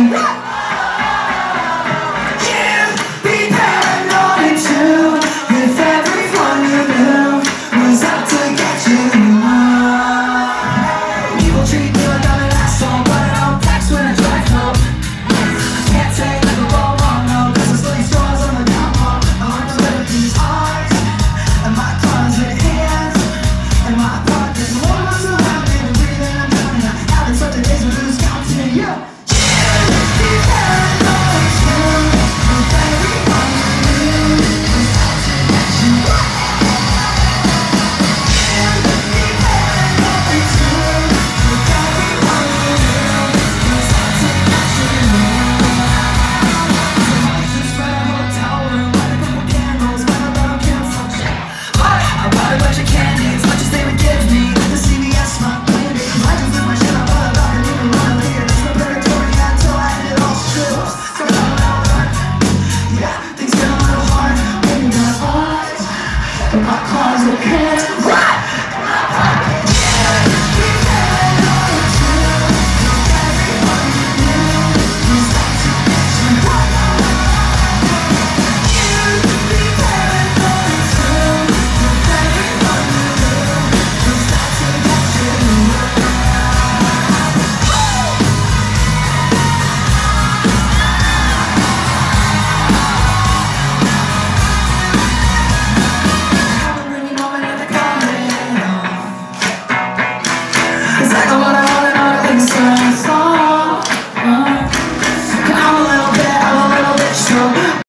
Yeah. My closet pants. わら